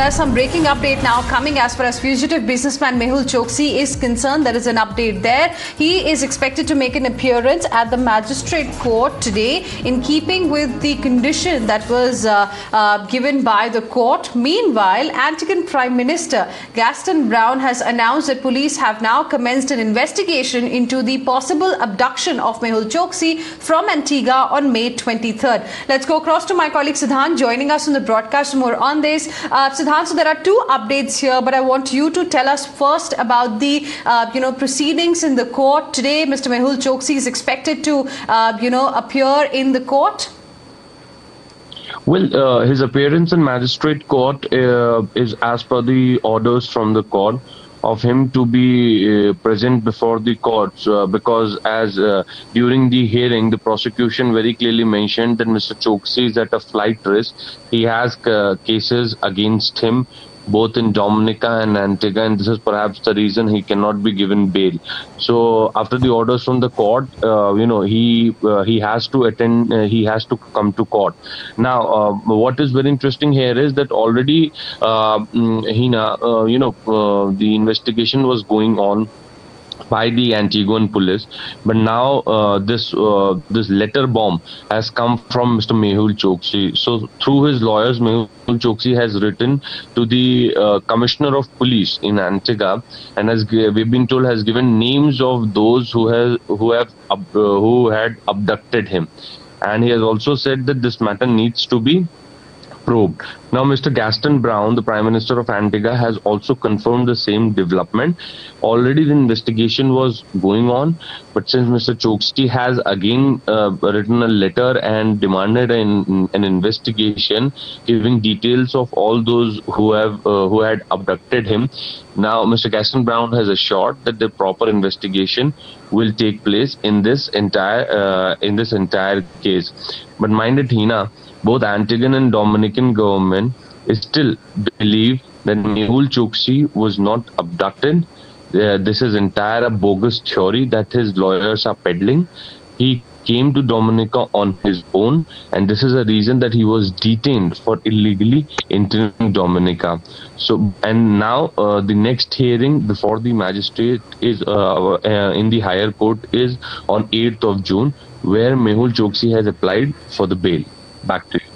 There's some breaking update now coming as far as fugitive businessman Mehul Choksi is concerned. There is an update there. He is expected to make an appearance at the magistrate court today in keeping with the condition that was uh, uh, given by the court. Meanwhile, Antiguan Prime Minister Gaston Browne has announced that police have now commenced an investigation into the possible abduction of Mehul Choksi from Antigua on May 23rd. Let's go across to my colleague Siddhant joining us on the broadcast more on this. Uh, Siddhant, so there are two updates here, but I want you to tell us first about the uh, you know proceedings in the court today. Mr. Mehul Choksi is expected to uh, you know appear in the court. Well, uh, his appearance in magistrate court uh, is as per the orders from the court of him to be uh, present before the courts uh, because as uh, during the hearing the prosecution very clearly mentioned that Mr. Choksi is at a flight risk. He has uh, cases against him both in Dominica and Antigua, and this is perhaps the reason he cannot be given bail. So, after the orders from the court, uh, you know, he uh, he has to attend, uh, he has to come to court. Now, uh, what is very interesting here is that already, uh, mm, Hina, uh, you know, the investigation was going on by the Antiguan police. But now uh, this uh, this letter bomb has come from Mr. Mehul Choksi. So through his lawyers, Mehul Choksi has written to the uh, Commissioner of Police in Antigua, and has we've been told has given names of those who has who have uh, who had abducted him, and he has also said that this matter needs to be probed. Now, Mr. Gaston Browne, the Prime Minister of Antigua, has also confirmed the same development. Already the investigation was going on, but since Mr. Choksi has again uh, written a letter and demanded an, an investigation giving details of all those who have uh, who had abducted him, now Mr. Gaston Browne has assured that the proper investigation will take place in this entire uh, in this entire case. But mind it, Hina, both Antiguan and Dominican government still believe that Mehul Choksi was not abducted. Uh, this is entire a bogus theory that his lawyers are peddling. He came to Dominica on his own, and this is a reason that he was detained for illegally entering Dominica. So, and now uh, the next hearing before the magistrate is uh, uh, in the higher court is on 8th of June, where Mehul Choksi has applied for the bail. Back to you.